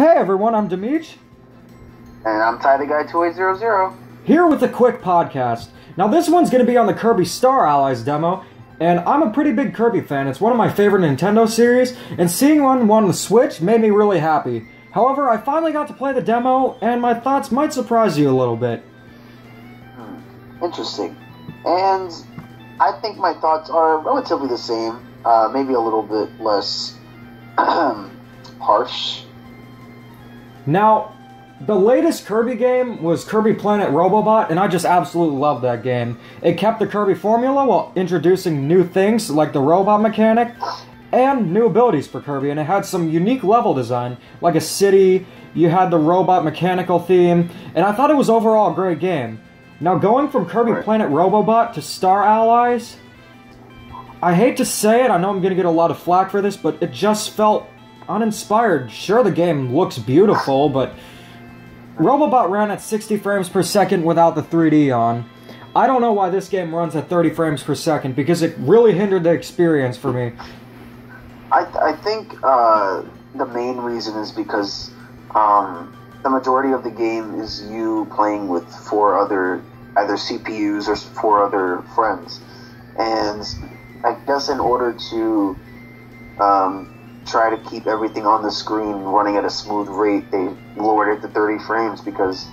Hey everyone, I'm Demeech. And I'm Ty the Guy 2800. Here with a quick podcast. Now, this one's going to be on the Kirby Star Allies demo, and I'm a pretty big Kirby fan. It's one of my favorite Nintendo series, and seeing one on the Switch made me really happy. However, I finally got to play the demo, and my thoughts might surprise you a little bit. Hmm. Interesting. And I think my thoughts are relatively the same, uh, maybe a little bit less harsh. Now, the latest Kirby game was Kirby Planet Robobot, and I just absolutely loved that game. It kept the Kirby formula while introducing new things like the robot mechanic and new abilities for Kirby, and it had some unique level design, like a city, you had the robot mechanical theme, and I thought it was overall a great game. Now, going from Kirby Planet Robobot to Star Allies, I hate to say it, I know I'm gonna get a lot of flack for this, but it just felt uninspired. Sure, the game looks beautiful, but Robobot ran at 60 frames per second without the 3D on. I don't know why this game runs at 30 frames per second because it really hindered the experience for me. I, I think uh, the main reason is because um, the majority of the game is you playing with four other either CPUs or four other friends, and I guess in order to um, try to keep everything on the screen running at a smooth rate, they lowered it to 30 frames because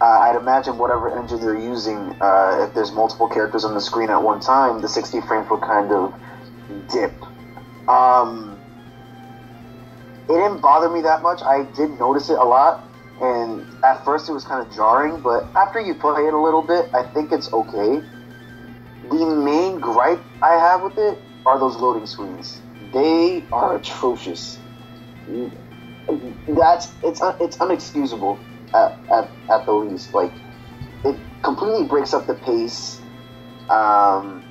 uh, I'd imagine whatever engine they're using, uh, if there's multiple characters on the screen at one time, the 60 frames would kind of dip um, it didn't bother me that much. I did notice it a lot, and at first it was kind of jarring, but after you play it a little bit, I think it's okay. The main gripe I have with it are those loading screens. They are atrocious. That's it's it's unexcusable at, at, at the least. Like it completely breaks up the pace. Um,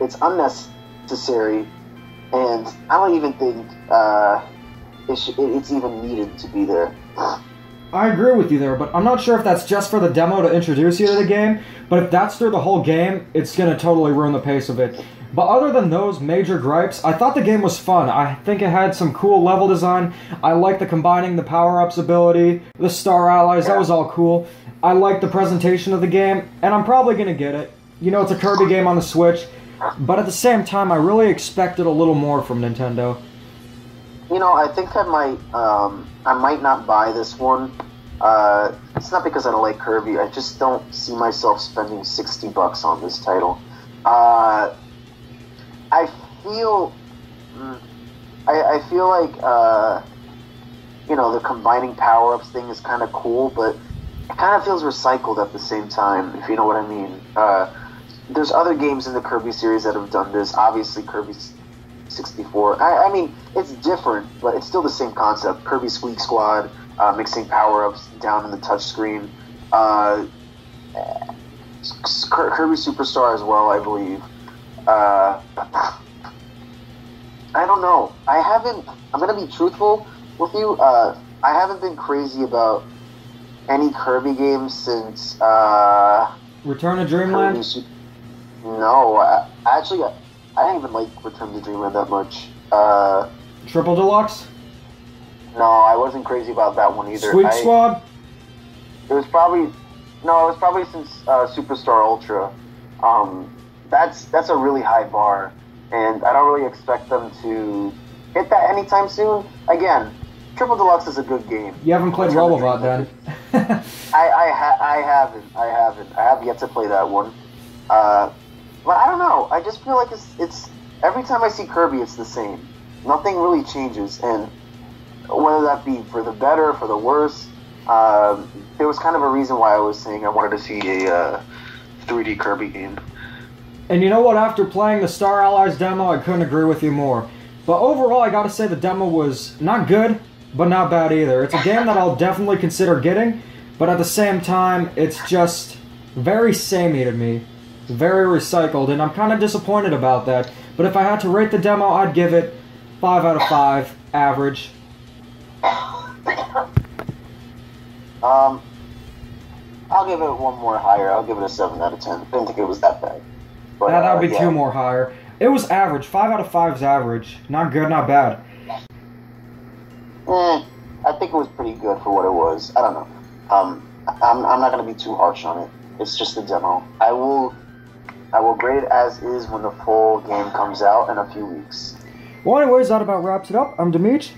it's unnecessary and I don't even think uh, it sh- it's even needed to be there. I agree with you there, but I'm not sure if that's just for the demo to introduce you to the game. But if that's through the whole game, it's gonna totally ruin the pace of it. But other than those major gripes, I thought the game was fun. I think it had some cool level design. I like the combining the power-ups ability, the star allies, that was all cool. I like the presentation of the game, and I'm probably gonna get it. You know, it's a Kirby game on the Switch. But at the same time, I really expected a little more from Nintendo. You know, I think I might, um, I might not buy this one. Uh, it's not because I don't like Kirby. I just don't see myself spending sixty bucks on this title. Uh, I feel, mm, I, I feel like, uh, you know, the combining power ups thing is kind of cool, but it kind of feels recycled at the same time. If you know what I mean. Uh, there's other games in the Kirby series that have done this. Obviously, Kirby 64. I, I mean, it's different, but it's still the same concept. Kirby Squeak Squad, uh, mixing power ups down in the touchscreen. Uh, Kirby Superstar as well, I believe. Uh, I don't know. I haven't. I'm gonna be truthful with you. Uh, I haven't been crazy about any Kirby games since uh, Return of Dreamland. Kirby, no, I, actually, I, I didn't even like Return to Dreamland that much. Uh, Triple Deluxe? No, I wasn't crazy about that one either. Squeak Squad? It was probably no, it was probably since uh, Superstar Ultra. Um, that's that's a really high bar, and I don't really expect them to hit that anytime soon. Again, Triple Deluxe is a good game. You haven't played Robobot then? I I, ha- I haven't. I haven't. I have yet to play that one. Uh, but I don't know. I just feel like it's it's every time I see Kirby, it's the same. Nothing really changes, and whether that be for the better, or for the worse, um, there was kind of a reason why I was saying I wanted to see a uh, 3D Kirby game. And you know what? After playing the Star Allies demo, I couldn't agree with you more. But overall, I gotta say the demo was not good, but not bad either. It's a game that I'll definitely consider getting, but at the same time, it's just very samey to me very recycled, and I'm kind of disappointed about that. But if I had to rate the demo, I'd give it 5 out of 5, average. Um, I'll give it one more higher. I'll give it a 7 out of 10. I didn't think it was that bad. But, that would be uh, yeah. two more higher. It was average. 5 out of 5 is average. Not good, not bad. Mm, I think think it was pretty good for what it was. I don't know. Um, I'm, I'm not gonna be too harsh on it. It's just a demo. I will I will grade it as is when the full game comes out in a few weeks. Well, anyways, that about wraps it up. I'm Demeech.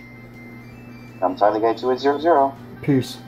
I'm Ty the Guy 2800. Peace.